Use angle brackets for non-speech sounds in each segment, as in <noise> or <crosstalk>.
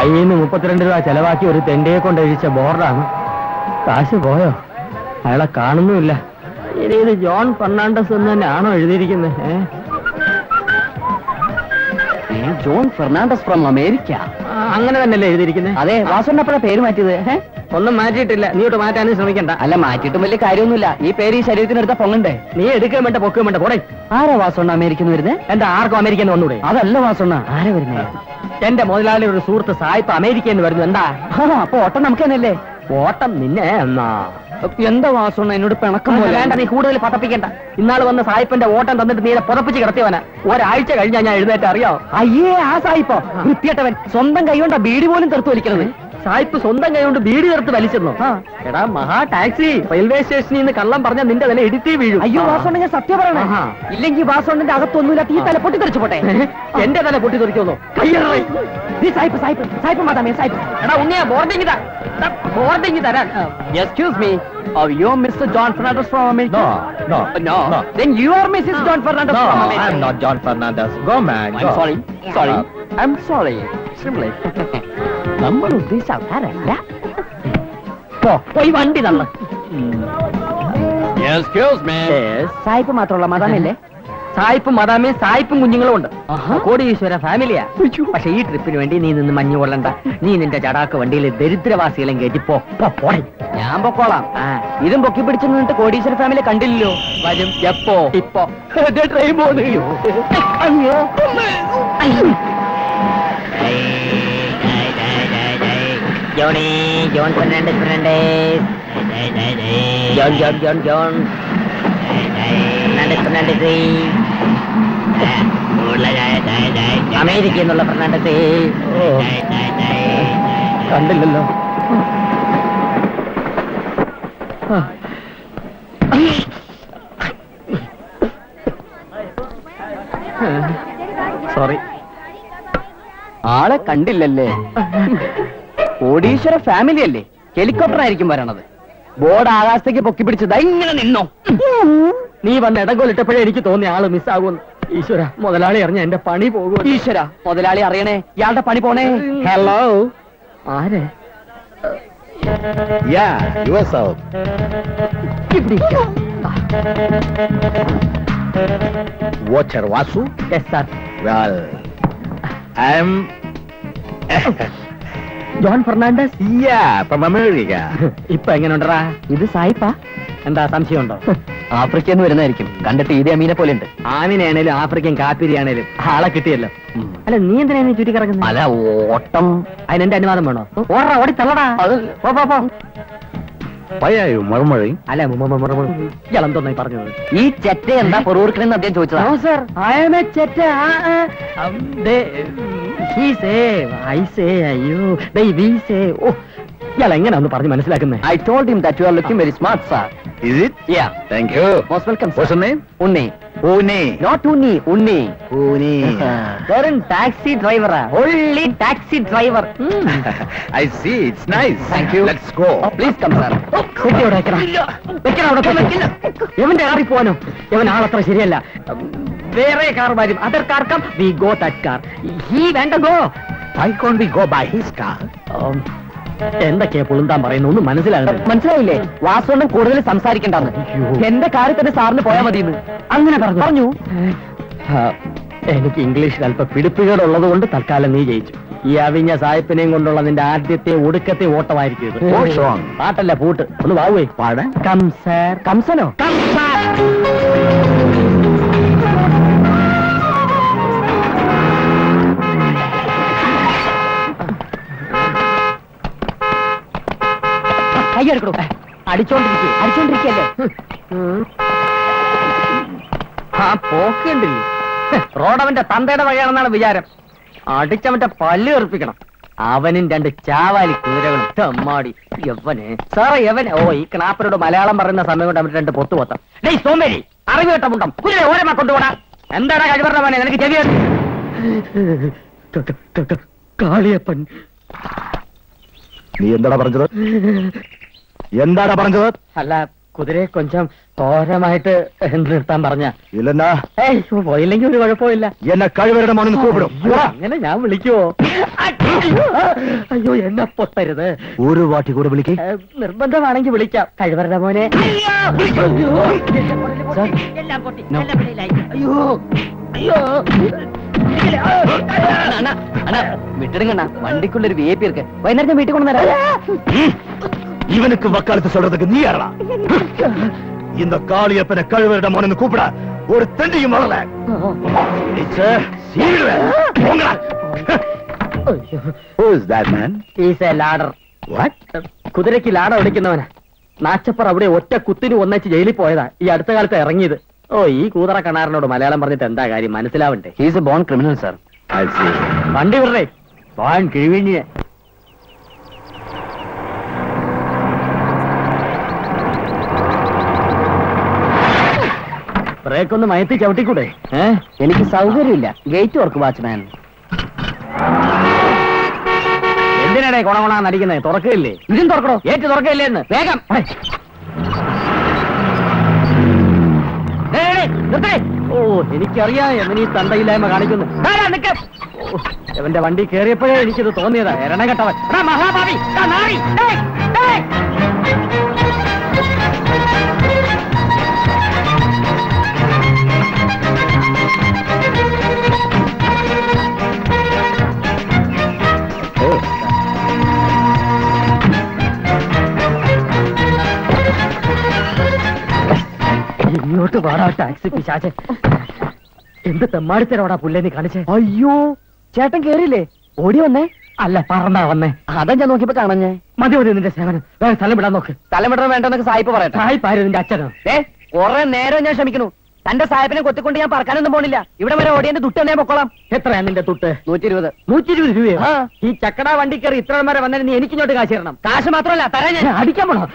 കയ്യിൽ നിന്ന് മുപ്പത്തിരണ്ട് രൂപ ചെലവാക്കി ഒരു തെണ്ടയെ കൊണ്ട് ബോർഡാണ്. കാശ് പോയോ? അയാളെ കാണുന്നുമില്ല. ഇനി ഇത് ജോൺ ഫെർണാണ്ടസ് എന്ന് തന്നെയാണോ എഴുതിയിരിക്കുന്നത്? John Fernandez from America. അങ്ങനെ തന്നെയല്ലേ എഴുതിയിരിക്കുന്നത്? അതെ വാസുണ്ണപ്പഴ പേര് മാറ്റിയത്? ഒന്നും മാറ്റിയിട്ടില്ല. നീ ഇട്ട് മാറ്റാനും ശ്രമിക്കണ്ട. അല്ല മാറ്റിയിട്ടും വലിയ കാര്യമൊന്നുമില്ല. ഈ പേര് ഈ ശരീരത്തിനെടുത്ത പൊങ്ങണ്ടേ? നീ എടുക്കാൻ വേണ്ട പൊക്കാൻ വേണ്ട. പോടെ. ആരാ വാസുണ്ണ അമേരിക്കന്ന് വരുന്നത് എന്താ ആർക്കും അമേരിക്കന്ന് വന്നൂടെ? അതല്ല വാസുണ്ണ ആരാ വരുന്നത് എന്റെ മുതലാളി ഒരു സുഹൃത്ത് സായിപ്പ് അമേരിക്കയിൽ നിന്ന് വരുന്നു. എന്താ? അപ്പൊ ഓട്ടം നമുക്ക് തന്നെയല്ലേ ഓട്ടം നിന്നെ എന്നാ? എന്താ വാസുണ്ണ എന്നോട് പിണക്കം വേണ്ട നീ കൂടുതൽ പതപ്പിക്കണ്ട. ഇന്നാൾ വന്ന സായിപ്പന്റെ ഓട്ടം തന്നിട്ട് നീ പുതപ്പിച്ച് കിടത്തിയവന്. ഒരാഴ്ച കഴിഞ്ഞാ ഞാൻ എഴുന്നേറ്റ് അറിയോ? അയ്യേ ആ സായിപ്പോ. വൃത്തിയട്ടവൻ സ്വന്തം കൈകൊണ്ടാ ബീഡി പോലും തീർത്തു വലിക്കുന്നത് സായിപ്പ് സ്വന്തം കൈ കൊണ്ട് ബീഡി ചേർത്ത് വലിച്ചെന്നോ എടാ മഹാ ടാക്സി റെയിൽവേ സ്റ്റേഷനിൽ നിന്ന് കള്ളം പറഞ്ഞ നിന്റെ തന്നെ ഇടുത്തി വീഴും അയ്യോ വാസോണ്ട് ഞാൻ സത്യം പറയണേ ഇല്ലെങ്കിൽ വാസോണ്ടിന്റെ അകത്തൊന്നുമില്ല തീ തല പൊട്ടി തെറിച്ചു പോട്ടെ എന്റെ തല പൊട്ടി തെറിക്കുന്നു നീ സായിപ്പ് സായിപ്പ് സായിപ്പ് മാതാമേ സായിപ്പ് എടാ ഉണ്ണിയാ ബോർഡിങ് ഇതാ ബോർഡിങ് തരാൻ excuse me Are you Mr. John Fernandez from America? No, no, no. no. Then you are Mrs. John Fernandez No, from America. I'm not John Fernandez. Go, man. I'm go. sorry. Sorry. I'm sorry. Simply. <laughs> നമ്മൾ ഉദ്ദേശിച്ച ആൾക്കാരല്ല. പോയി വണ്ടി തള്ള. സായിപ്പ് മാത്രമുള്ള മതാമല്ലേ സായിപ്പും മതാമേ സായിപ്പും കുഞ്ഞുങ്ങളും ഉണ്ട്. കോടീശ്വര ഫാമിലിയാ. പക്ഷെ ഈ ട്രിപ്പിന് വേണ്ടി നീ നിന്ന് മഞ്ഞു കൊള്ളണ്ട. നീ നിന്റെ ചടാക്ക് വണ്ടിയിൽ ദരിദ്രവാസികളും കയറ്റി പോ, ഞാൻ പൊക്കോളാം. ഇതും പൊക്കി പിടിച്ചു നിന്നിട്ട് കോടീശ്വര ഫാമിലി കണ്ടില്ലല്ലോ. വരും. എപ്പോ? ഇപ്പോ. ട്രെയിൻ പോകുന്നു Johnny John Fernandez Fernandez John John John John. Fernandez Fernandez America എന്നുള്ള ഫെർണാണ്ടസ് കണ്ടില്ലല്ലോ. സോറി. ആളെ കണ്ടില്ലല്ലേ? കോടീശ്വര ഫാമിലി അല്ലേ? ഹെലികോപ്റ്റർ ആയിരിക്കും വരണത്. ബോർഡ് ആകാശത്തേക്ക് പൊക്കി പിടിച്ചത് ഇങ്ങനെ നിന്നോ. നീ വന്ന് ഇടങ്കോലിട്ടപ്പോഴേ എനിക്ക് തോന്നി ആൾ മിസ്സാകുമെന്ന് ഈശ്വര മുതലാളി അറിഞ്ഞ എന്റെ പണി പോകും ഈശ്വര മുതലാളി അറിയണേ. ഇയാളുടെ പണി പോണേ. ഹലോ ആരെ? വാസു എസ് ആർ ഇരിക്കാം. I Vasu? <laughs> John Fernandez. <laughs> ഇപ്പൊ എങ്ങനെയുണ്ടറാ ഇത് സായിപ്പാ. എന്താ സംശയമുണ്ടോ? <laughs> ആഫ്രിക്കയിൽ നിന്ന് വരുന്നതായിരിക്കും. കണ്ടിട്ട് ഈദി അമീനെ പോലെ ഉണ്ട്. ആമിനാണേലും ആഫ്രിക്കൻ കാപ്പിരിയാണേലും ആളെ കിട്ടിയല്ലോ. അല്ല നീ എന്തിനാ എന്നെ ചുറ്റി കിടക്കുന്നത് അല്ല ഓട്ടം. അതിന് എന്റെ അനുവാദം വേണോ? ഓടാ ഓടി തള്ളടാ. അത് പോ, പോ, പോ. Why are you murmuring? അല്ല ഇയാളെന്തോന്നായി പറഞ്ഞത്? ഈ ചെറ്റ എന്താ പൊറുവർക്കണെന്ന് അദ്ദേഹം ചോദിച്ചതാ. സർ. ഐ ആം എ ചെറ്റ. അയ്യോ സേ ഓ ഇയാൾ എങ്ങനെ ഒന്ന് പറഞ്ഞ് മനസ്സിലാക്കുന്നേ? I told him that you are looking very smart sir Is it? Yeah Thank you. Most welcome What's your name? Unni Pune. Not Unni Unni Unni വെറും taxi ഡ്രൈവറാ only taxi driver I see. It's nice. Thank you. Let's go. Please come sir ഇവന്റെ കാറിൽ പോവാനോ? എവൻ ആളത്ര ശരിയല്ല. വേറെ car വരും. Other കാർക്കം we go that car he വേണ്ട go I can we go by his car എന്തൊക്കെയാ പുളുന്താൻ പറയുന്നു ഒന്നും മനസ്സിലാകുന്നത് മനസ്സിലായില്ലേ? വാസുണ്ണൻ കൂടുതൽ സംസാരിക്കണ്ടെന്ന്. എന്റെ കാറിൽ തന്നെ സാറിന് പോയാൽ മതിയെന്ന്. അങ്ങനെ പറഞ്ഞു. പറഞ്ഞു. എനിക്ക് ഇംഗ്ലീഷിൽ അല്പ പിടിപ്പുകളുള്ളത് കൊണ്ട് തൽക്കാലം നീ ജയിച്ചു. ഈ അവിഞ്ഞ സായിപ്പിനെയും കൊണ്ടുള്ള നിന്റെ ആദ്യത്തെ ഒടുക്കത്തെ ഓട്ടമായിരിക്കും? പാട്ടല്ല പൂട്ട്. ഒന്ന് വാവേ പാടാൻ കംസർ കംസനോ കം സാർ കൈയെടുക്കണോ അടിച്ചോണ്ടിരിക്കുക അടിച്ചോണ്ടിരിക്കല്ലേ? ആ പോക്കുണ്ടില്ലേ? റോഡവന്റെ തന്തയുടെ വഴിയാണെന്നാണ് വിചാരം. അടിച്ചവന്റെ പല്ല് എറിപ്പിക്കണം അവനും രണ്ട് ചാവാലി കുതിരകളും. തമ്മാടി. യവനെ. സാറേ യവനെ. ഓ ഈ ക്ലാപ്പരോട് മലയാളം പറയുന്ന സമയം കൊണ്ട് അവന്റെ രണ്ട് പൊത്തു പൊത്തം. ഡേയ് സോമേരി. അറിവ് കേട്ടമുണ്ടം കുതിര ഓരമ കൊണ്ടുപോടാ. എന്താണ് കഴിവറ മോനെ? നിനക്ക് ചെവിയ കാളിയപ്പൻ. നീ എന്താടാ പറഞ്ഞത്? എന്താടാ പറഞ്ഞത്? അല്ല കുതിരയെ കൊഞ്ചം തോരമായിട്ട് നിർത്താൻ പറഞ്ഞ. പോയില്ലെങ്കിൽ ഒരു കുഴപ്പമില്ല എന്നെ കഴിവരുടെ മണ്ണിൽ കൂപ്പിടും. അങ്ങനെ ഞാൻ വിളിക്കുവോ? അയ്യോ എന്നെ പൊട്ടരുത്. ഒരു വാട്ടി കൂടെ വിളിക്കേ. നിർബന്ധമാണെങ്കിൽ വിളിക്കാം. കഴിവരുടെ മോനെ. അയ്യോ അയ്യോ വിട്ടിടുങ്ങണ്ണ വണ്ടിക്കുള്ളൊരു വി ഐ പി ഇருக்கு വൈകുന്നേരം വീട്ടിൽ കൊണ്ടുവന്നേരാ. இவனுக்கு வக்காலத்து சொல்றதுக்கு நீ யாரா இந்த காளியப்பனை கழுவரிட மனு கூப்பிட ஒரு தெண்டியும் வரல Who is that man? Is a ladder What? കുതിരയ്ക്ക് ലാട ഒടിക്കുന്നവനാ നാച്ചപ്പർ അവിടെ ഒറ്റ കുത്തിന് ഒന്നിച്ച് ജയിലിൽ പോയതാ ഈ അടുത്ത കാലത്ത് ഇറങ്ങിയത് ഓ ഈ കൂതറ കണാറിനോട് മലയാളം പറഞ്ഞിട്ട് എന്താ കാര്യം മനസ്സിലാവണ്ടേ he's a born criminal sir I see. വണ്ടി വിടറേ പോൻ കിഴിഞ്ഞ് ബ്രേക്ക് ഒന്ന് മയത്തി ചവിട്ടിക്കൂടെ? എനിക്ക് സൗകര്യമില്ല. Gate work watchman. എന്തിനാടേ കൊണകൊണാന്ന് അടിക്കുന്നത് തുറക്കില്ലേ? ഇതും തുറക്കണോ? ഏറ്റു തുറക്കില്ലേ എന്ന്? വേഗം. ഓ എനിക്കറിയാം എവനീ തണ്ടയില്ലായ്മ കാണിക്കുന്നു. എവന്റെ വണ്ടി കേറിയപ്പോഴേ എനിക്കിത് തോന്നിയതാ. എരണകെട്ടവൻ. മഹാഭാവി ഇങ്ങോട്ട് വാടാ ടാക്സി പിശാച്ച് എന്ത് തെമ്മാടിത്തരോടാ പുല്ലേ നീ കാണിച്ചേ? അയ്യോ ചേട്ടൻ കേറിയില്ലേ? ഓടി വന്നേ? അല്ല പറന്നാ വന്നേ. അതാ ഞാൻ നോക്കിയപ്പോ കാണഞ്ഞേ മതി മതി നിന്റെ സേവനം. വേറെ സ്ഥലം വിടാൻ നോക്ക്. തലമിടണം വേണ്ടെന്നൊക്കെ സായിപ്പ് പറയട്ടെ. സായിപ്പായിരുന്നു നിന്റെ അച്ഛനോ? ഏ കൊറേ നേരം ഞാൻ ക്ഷമിക്കുന്നു. തന്റെ സാഹിബിനെ കൊത്തിക്കൊണ്ട് ഞാൻ പറക്കാനൊന്നും പോണില്ല. ഇവിടെ വരെ ഓടിയന്റെ തുട്ട് തന്നെ പൊക്കോളാം. എത്രയാ നിന്റെ തുട്ട്? നൂറ്റി ഇരുപത് നൂറ്റി ഇരുപത് രൂപയോ? ആ. ഈ ചക്കട വണ്ടി കയറി ഇത്ര വരെ വന്നാൽ നീ എനിക്കിങ്ങോട്ട് കാശ് തരണം. കാശ് മാത്രമല്ല തരാൻ ഞാൻ. അടിക്കാൻ പോണോ?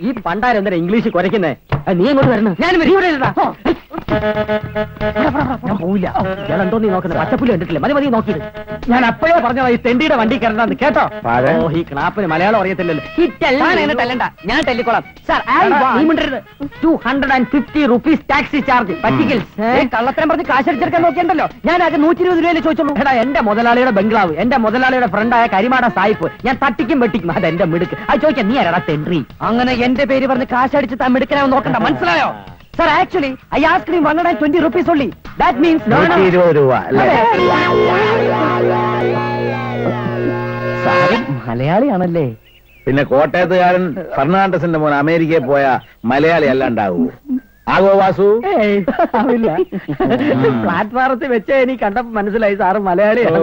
ഈ പണ്ടാരം എന്തിനാ ഇംഗ്ലീഷ് കുറയ്ക്കുന്നേ? നീ ഇങ്ങോട്ട് വരണം? ഞാൻ വരും. ഇവിടെ. ഞാൻ പോവില്ല. ഞാൻ എന്തോ നീ നോക്കുന്നത്? പച്ചപ്പുല്ല് കണ്ടിട്ടില്ല? മതി മതി നോക്കിയത് ഞാൻ അപ്പോഴേ പറഞ്ഞതാ ഈ തെണ്ടിയുടെ വണ്ടി കയറണ്ടെന്ന് കേട്ടോ. ഓ ഈ ക്ലാപ്പിന് മലയാളം അറിയത്തില്ലല്ലോ. എന്നെ തല്ലണ്ട. ഞാൻ തല്ലിക്കോളാം. Sir two hundred and fifty rupees taxi charge പറ്റിക്കൽ. കള്ളത്തരം പറഞ്ഞ് കാശടിച്ചെടുക്കാൻ നോക്കിയണ്ടല്ലോ? ഞാൻ അത് നൂറ്റി ഇരുപത് രൂപയിൽ ചോദിച്ചോളൂ എടാ എന്റെ മുതലാളിയുടെ ബംഗ്ലാവ് എന്റെ മുതലാളിയുടെ ഫ്രണ്ടായ കരിമാട സായിപ്പ് ഞാൻ തട്ടിക്കും വെട്ടിക്കും. അത് എന്റെ മിടുക്ക്. അത് ചോദിക്കാം നീ ആരാടാ തെണ്ടി? അങ്ങനെ എന്റെ പേര് പറഞ്ഞ് കാശടിച്ച് താൻ മിടുക്കനാവും നോക്കണ്ട. മനസ്സിലായോ? One hundred twenty rupees only that means നൂറ്റി ഇരുപത് രൂപ അല്ലേ? സാറ് മലയാളിയാണല്ലേ? പിന്നെ കോട്ടയത്തുകാരൻ ഫെർണാണ്ടസിന്റെ മോൻ അമേരിക്കയിൽ പോയ മലയാളി അല്ല ഉണ്ടാവൂ ആകോ വാസു? പ്ലാറ്റ്ഫോറത്തിൽ വെച്ച് എനിക്ക് കണ്ടപ്പോ മനസ്സിലായി സാറ് മലയാളിയാണ്.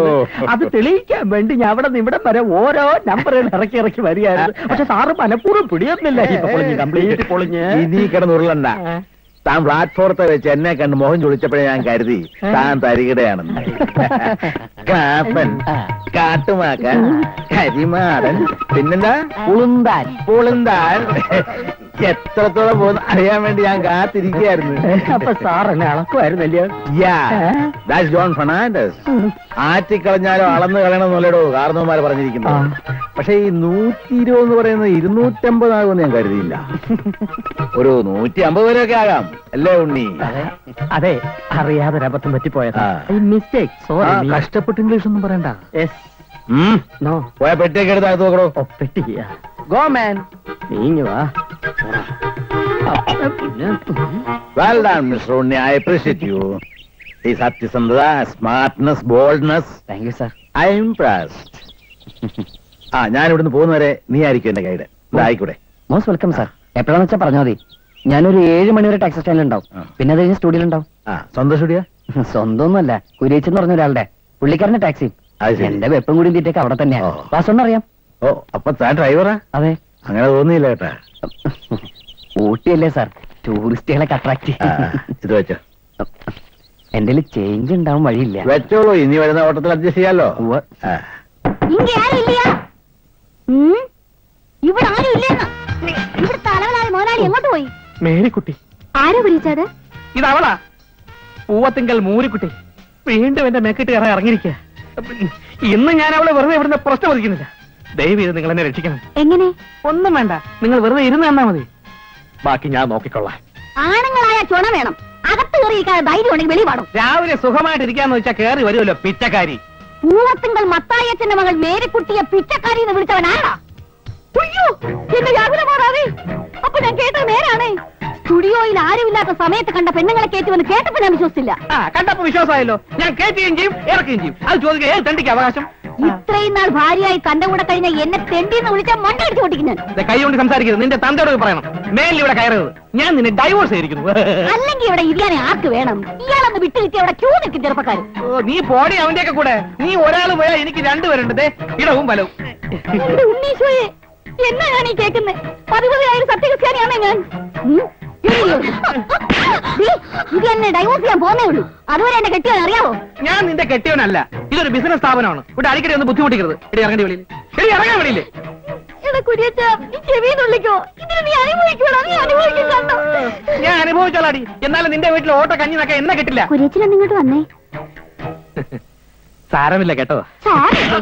അത് തെളിയിക്കാൻ വേണ്ടി ഞാൻ അവിടെ നിന്ന് ഇവിടം വരെ ഓരോ നമ്പറുകൾ ഇറക്കി ഇറക്കി വരികയായിരുന്നു. പക്ഷെ സാറ് മനഃപൂർവം പിടിയൊന്നുമില്ല. കംപ്ലീറ്റ് പൊളിഞ്ഞ്. ഇനി കിടന്നുരുളണ്ട ആ. താൻ പ്ലാറ്റ്ഫോറത്തെ വെച്ച് എന്നെ കണ്ട് മോഹൻ ചൊളിച്ചപ്പോഴേ ഞാൻ കരുതി താൻ തരികിടയാണെന്ന്. <laughs> കാപ്പൻ കാട്ടുമാക്കൻ കരിമാടൻ പിന്നെന്താ? ഉളുന്താൻ പുളുന്താൻ എത്രത്തോളം പോകുന്ന അറിയാൻ വേണ്ടി ഞാൻ കാത്തിരിക്കുകയായിരുന്നു. അപ്പൊ സാർ എന്നെ അളക്കുമായിരുന്നല്ലോ ദാറ്റ്സ് ജോൺ ഫെർണാണ്ടസ്. ആറ്റിക്കളഞ്ഞാലും അളന്ന് കളയണം കാർന്നവന്മാർ പറഞ്ഞിരിക്കുന്നു. പക്ഷെ ഈ നൂറ്റി ഇരുപത് എന്ന് പറയുന്നത് ഇരുന്നൂറ്റമ്പതാകുമെന്ന് ഞാൻ കരുതിയില്ല. ഒരു നൂറ്റി അമ്പത് വരെയൊക്കെ ആകാം. അല്ലേ ഉണ്ണി? അതെ അറിയാതെ ഒരു അബദ്ധം പറ്റിപ്പോയതാ. മിസ്റ്റേക്ക് സോറി കഷ്ടപ്പെട്ട് ഇംഗ്ലീഷ് ഒന്നും പറയണ്ട പോയ പെട്ടിയൊക്കെ എടുത്ത് അകത്ത് നോക്കണോ പെട്ടി ഗോ മാൻ നീങ്ങി വാ. Well done mister Unni. I appreciate you ഈ സത്യസന്ധത smartness boldness thank you sir I impressed ആ ഞാൻ ഇവിടുന്ന് പോകുന്നവരെ നീ ആയിരിക്കും എന്റെ ഗൈഡ് ആയിക്കൂടെ. Most welcome sir. എപ്പോഴാന്ന് വെച്ചാൽ പറഞ്ഞാൽ മതി. ഞാനൊരു ഏഴ് മണി വരെ ടാക്സി സ്റ്റാൻഡിൽ ഉണ്ടാവും. പിന്നെ അത് കഴിഞ്ഞ് സ്റ്റുഡിയോയിൽ ഉണ്ടാവും. ആ സ്വന്തം സ്റ്റുഡിയോ? സ്വന്തമൊന്നുമല്ല. കുരിയച്ചെന്ന് പറഞ്ഞ ഒരാളുടെ. പുള്ളിക്കാരന്റെ ടാക്സി. എന്റെ വെപ്പം കൂടി തീറ്റൊക്കെ അവിടെ തന്നെയാ. വാസൊന്നും അറിയാം ഓ അപ്പൊ താൻ ഡ്രൈവറാ? അതെ. അങ്ങനെ തോന്നിയില്ല കേട്ടാ. ഊട്ടിയല്ലേ സാർ. ടൂറിസ്റ്റുകളെ അട്രാക്ട് ഇത് വെച്ചോ. എന്റെ ചേഞ്ച് ഉണ്ടാവും വഴിയില്ല. വെച്ചോളൂ. ഇനി വരുന്ന ഓട്ടത്തിൽ അഡ്ജസ്റ്റ് ചെയ്യാലോ. ആ. ഇങ്ങ ആരും ഇല്ലയാ ഉം? ഇവിടെ ആരും ഇല്ലെന്ന്. ഇവിടെ തലവനായ മോനാളി എങ്ങോട്ട് പോയി? മേരിക്കുട്ടി. ആരാ വിളിച്ചത്? ഇതവളാ പൂവത്തിങ്കൽ മൂരിക്കുട്ടി. വീണ്ടും എന്റെ മേക്കിട്ട് കയറാൻ ഇറങ്ങിയിരിക്കുക ഇന്ന് ഞാൻ അവളെ വെറുതെ ഇവിടുന്ന് പ്രശ്നം ഒതുക്കുന്നില്ല ദയവ് ചെയ്ത് നിങ്ങൾ എന്നെ രക്ഷിക്കണം. എങ്ങനെ? ഒന്നും വേണ്ട. നിങ്ങൾ വെറുതെ ഇരുന്ന് തന്നാ മതി. ബാക്കി ഞാൻ നോക്കിക്കൊള്ളാം. ആണുങ്ങളായ ചുണ വേണം. അകത്ത് കയറിയിരിക്കാതെ ധൈര്യം ഉണ്ടെങ്കിൽ വെളി പാടും. രാവിലെ സുഖമായിട്ടിരിക്കാന്ന് വെച്ചാൽ കയറി വരുമല്ലോ പിച്ചക്കാരി പൂവത്തിങ്കൾ മത്തായച്ചന്റെ മകൾ മേരിക്കുട്ടിയെ പിച്ചക്കാരി എന്ന് വിളിച്ചവൻ ആരാ? ഉയ്യോ, എന്റെ വ്യാകുലം മാറാതെ. അപ്പൊ ഞാൻ കേട്ടത് നേരാണേ. സ്റ്റുഡിയോയിൽ ആരുമില്ലാത്ത സമയത്ത് കണ്ട പെണ്ണുങ്ങളെ കയറ്റുമെന്ന് കേട്ടപ്പോ ഞാൻ വിശ്വസിച്ചില്ല. കണ്ടപ്പോ വിശ്വാസമായല്ലോ. ഞാൻ കയറ്റുകയും ചെയ്യും ഇറക്കുകയും ചെയ്യും. അത് ചോദിക്കുക ഏത് തണ്ടിക്ക് അവകാശം? ഇത്രയും നാൾ ഭാര്യയായി കണ്ട കൂടെ കഴിഞ്ഞ എന്നെ തെണ്ടിന്ന് വിളിച്ച മണ്ട അടിച്ചു പൊട്ടിക്കുന്നു. ദേ കൈ കൊണ്ട് സംസാരിക്കരുത്. നിന്റെ തന്തയോട് പറയണം. മേലിൽ ഇവിടെ കയറരുത്. ഞാൻ നിന്നെ ഡൈവോഴ്സ് ചെയ്തിരിക്കുന്നു. അല്ലെങ്കിൽ ഇവിടെ ഇരിയാനെ ആർക്ക് വേണം? ഇയാളൊന്ന് വിട്ടു കിട്ടി അവിടെ ക്യൂ നിൽക്കും ചെറുപ്പക്കാർ നീ പോടി അവന്റെയൊക്കെ കൂടെ. നീ ഒരാൾ പോയാൽ എനിക്ക് രണ്ടുപേരുണ്ട് ഇടവും എന്റെ ഉണ്ണീശോയെ എന്നാ ഞാൻ ഈ കേൾക്കുന്നത് പതിവുകാരി സത്യക്രിസ്ത്യാനിയാണേ ഞാൻ. ഇത് എന്നെ ഡൈവോഴ്സ് ചെയ്യാൻ പോന്നേ ഉള്ളൂ. അതുവരെ എന്നെ കെട്ടിയവൻ അറിയാവോ? ഞാൻ നിന്റെ കെട്ടിയവനല്ല. ഇതൊരു ബിസിനസ് സ്ഥാപനമാണ്. ഇവിടെ അടിക്കടി ഒന്ന് ബുദ്ധിമുട്ടിക്കരുത്. എടി ഇറങ്ങേണ്ടി വെളിയിൽ. എടി ഇറങ്ങാൻ വെളിയില്ലേ ഞാൻ അനുഭവിച്ചോളാടി. എന്നാലും നിന്റെ വീട്ടിൽ ഓട്ട കഞ്ഞി നക്ക എന്നെ കിട്ടില്ല. കുരിയച്ചൻ ഇങ്ങോട്ട് വന്നേ? സാരമില്ല കേട്ടോ. സാരമില്ലേ?